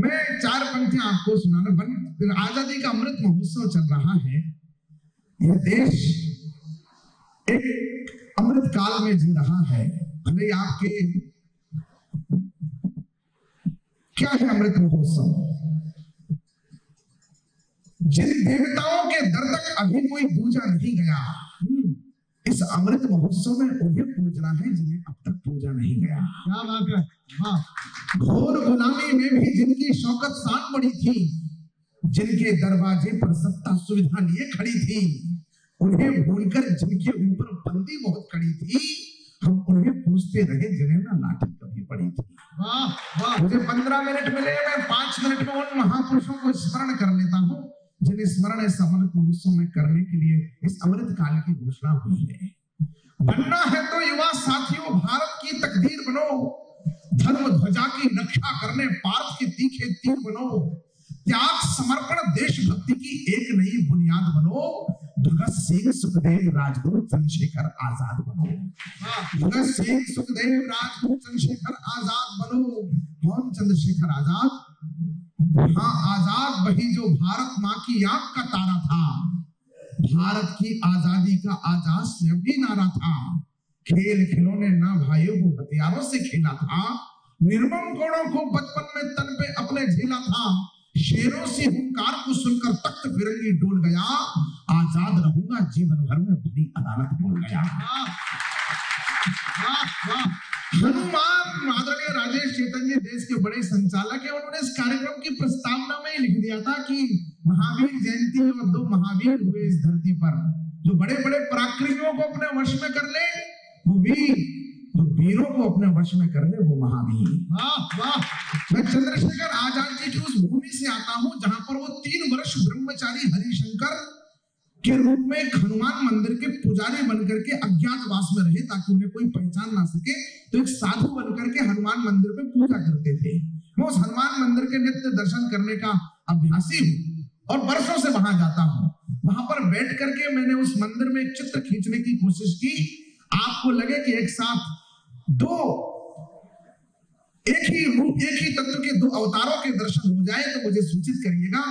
मैं चार पंक्तियाँ आपको सुनाना, बन आज़ादी का अमृत महोत्सव चल रहा है। यह देश एक अमृत काल में जी रहा है। भले आपके, क्या है अमृत महोत्सव? जिन देवताओं के दर तक अभी कोई पूजा नहीं गया इस अमृत महोत्सव में उन्हें पूजना है जिन्हें अब तक क्या बात है वाह घोर गुलामी में भी जिनकी शौकत शान बड़ी थी जिनके दरवाजे पर सत्ता सुविधा लिए खड़ी थी उन्हें भूलकर जिनके ऊपर बंदी बहुत खड़ी थी हम उन्हें पूछते रहे जिन्हें ना लाठी कभी पड़ी थी। वाह वाह। मुझे पंद्रह मिनट मिले मैं पाँच मिनट में उन महापुरुषों को स्मरण कर लेता हूँ जिन्हें स्मरण इस अमृत महोत्सव में करने के लिए इस अमृत काल की घोषणा हुई है। बनना है तो युवा साथियों, भारत की तकदीर बनो। धर्म ध्वजा की रक्षा करने, पार्थ के तीखे तीर बनो। त्याग, समर्पण, देशभक्ति की एक नई बुनियाद बनो। भगत सिंह सुखदेव, राजगुरु चंद्रशेखर आज़ाद बनो। भगत सिंह सुखदेव, राजगुरु चंद्रशेखर आज़ाद बनो। कौन चंद्रशेखर आज़ाद? हाँ आज़ाद वही जो भारत माँ की आँख का तारा था। भारत की आज़ादी का आज़ाद स्वयं भी नारा था। खेल खिलौने ना भाइयों को हथियारों से खेला था। निर्मम कोड़ों को बचपन में तन पे अपने झेला था। शेरों से हुंकार को सुनकर तख्त फिरंगी डोल गया। आज़ाद रहूँगा जीवन भर में बड़ी अदालत बोल गया। वाह वाह। चैतन्य देश के बड़े संचालक है। उन्होंने इस कार्यक्रम की प्रस्तावना में लिख दिया था कि महावीर जयंती और दो महावीर हुए इस धरती पर। जो बड़े बड़े पराक्रमियों को अपने वश में कर ले, वो वीर। जो वीरों को अपने वश में कर ले, वो महावीर। वाह वाह। मैं चंद्रशेखर आज़ाद जी की उस भूमि से आता हूँ, जहाँ पर वो तीन वर्ष ब्रह्मचारी हरिशंकर के रूप में हनुमान मंदिर के पुजारी बनकर के अज्ञातवास में रहे ताकि उन्हें कोई पहचान ना सके तो एक साधु बनकर के हनुमान मंदिर में पूजा करते थे। मैं उस हनुमान मंदिर के नित्य दर्शन करने का अभ्यासी हूँ और वर्षों से वहाँ जाता हूँ। वहाँ पर बैठ करके मैंने उस मंदिर में एक चित्र खींचने की कोशिश की। आपको लगे कि एक साथ दो, एक ही रूप, एक ही तत्व के दो अवतारों के दर्शन हो जाए तो मुझे सूचित करिएगा।